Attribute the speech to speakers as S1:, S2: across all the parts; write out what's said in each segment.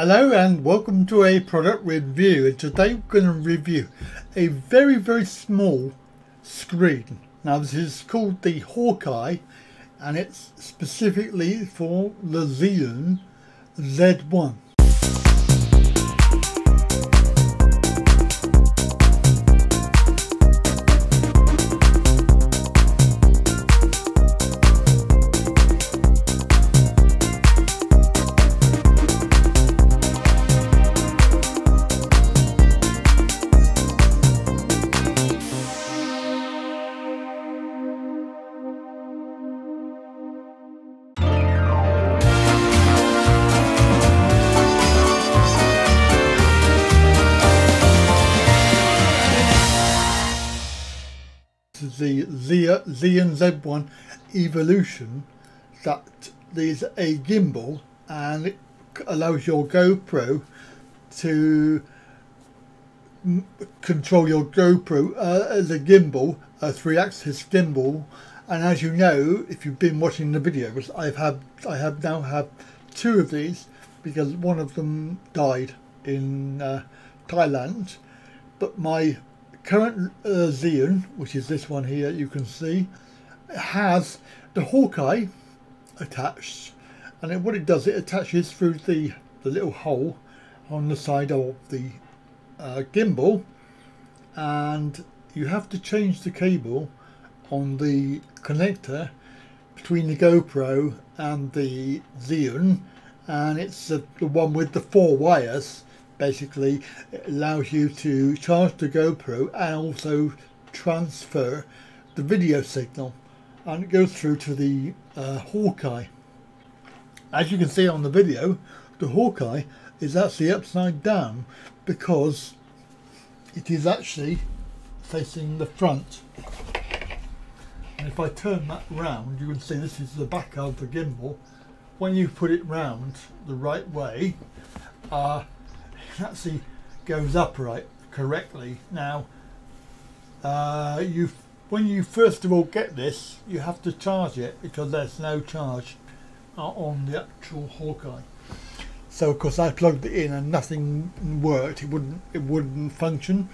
S1: Hello and welcome to a product review and today we're going to review a very very small screen. Now this is called the Hawkeye and it's specifically for the Zhiyun Z1. The Zhiyun Z1 Evolution that is a gimbal and it allows your GoPro to control your GoPro uh, as a gimbal, a three-axis gimbal. And as you know, if you've been watching the videos, I've had I have now had two of these because one of them died in uh, Thailand. But my current uh, which is this one here, you can see, has the Hawkeye attached. And it, what it does, it attaches through the, the little hole on the side of the uh, gimbal. And you have to change the cable on the connector between the GoPro and the Zhiyun. And it's the, the one with the four wires basically allows you to charge the GoPro and also transfer the video signal. And it goes through to the uh, Hawkeye. As you can see on the video the Hawkeye is actually upside down because it is actually facing the front. And if I turn that round you can see this is the back of the gimbal when you put it round the right way uh, actually goes upright correctly. Now, uh, you when you first of all get this, you have to charge it because there's no charge uh, on the actual Hawkeye. So of course I plugged it in and nothing worked. It wouldn't it wouldn't function.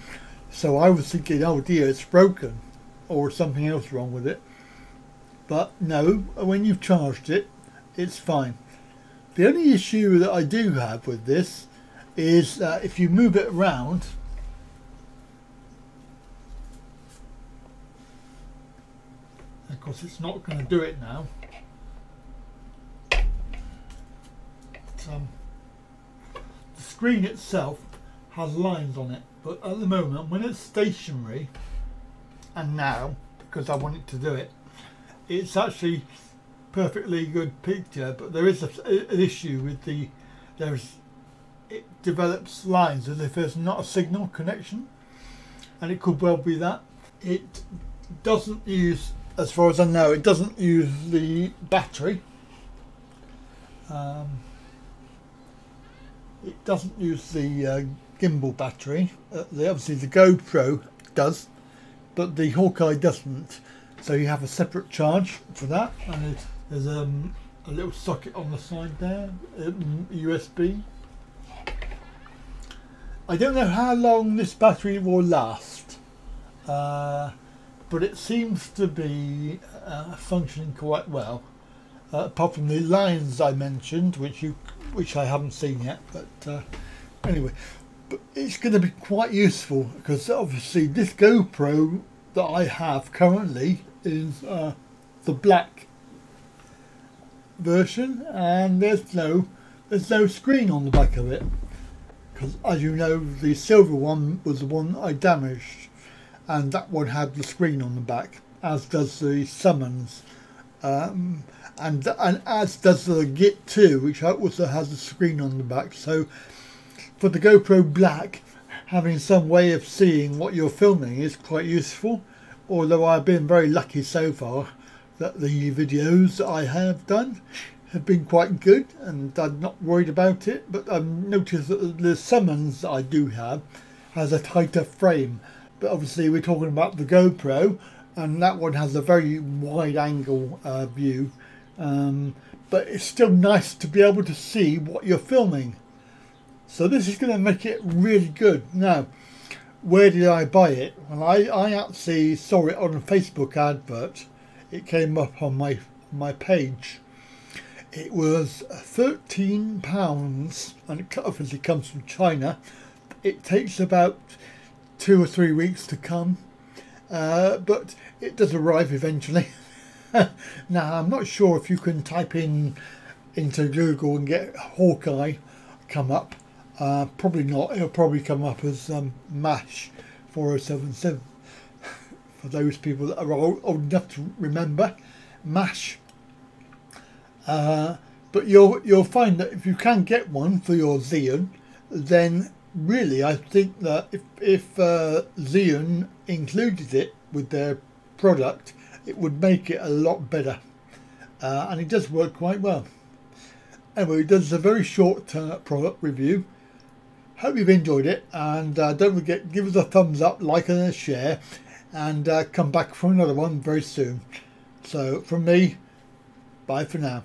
S1: So I was thinking, oh dear, it's broken or something else wrong with it. But no, when you've charged it, it's fine. The only issue that I do have with this is uh, if you move it around of course it's not going to do it now. But, um, the screen itself has lines on it but at the moment when it's stationary and now because I want it to do it it's actually perfectly good picture but there is a, an issue with the there's it develops lines as if there's not a signal connection and it could well be that. It doesn't use as far as I know it doesn't use the battery. Um, it doesn't use the uh, gimbal battery. Uh, the, obviously the GoPro does but the Hawkeye doesn't. So you have a separate charge for that and there's um, a little socket on the side there USB um, I don't know how long this battery will last, uh, but it seems to be uh, functioning quite well. Uh, apart from the lines I mentioned, which you, which I haven't seen yet, but uh, anyway, but it's going to be quite useful because obviously this GoPro that I have currently is uh, the black version, and there's no there's no screen on the back of it because as you know the silver one was the one I damaged and that one had the screen on the back as does the summons. Um, and and as does the Git 2 which also has a screen on the back. So for the GoPro Black having some way of seeing what you're filming is quite useful although I've been very lucky so far that the videos that I have done have been quite good and I'm not worried about it but I've noticed that the summons I do have has a tighter frame but obviously we're talking about the GoPro and that one has a very wide angle uh, view um, but it's still nice to be able to see what you're filming So this is going to make it really good. Now, where did I buy it? Well, I, I actually saw it on a Facebook advert. It came up on my my page. It was thirteen pounds, and it obviously comes from China. It takes about two or three weeks to come, uh, but it does arrive eventually. now I'm not sure if you can type in into Google and get Hawkeye come up. Uh, probably not. It'll probably come up as um, MASH 4077 for those people that are old, old enough to remember MASH. Uh, but you'll you'll find that if you can get one for your Zhiyun, then really I think that if if uh, Zhiyun included it with their product, it would make it a lot better, uh, and it does work quite well. Anyway, this is a very short uh, product review. Hope you've enjoyed it and uh, don't forget give us a thumbs up, like and a share and uh, come back for another one very soon. So from me, bye for now.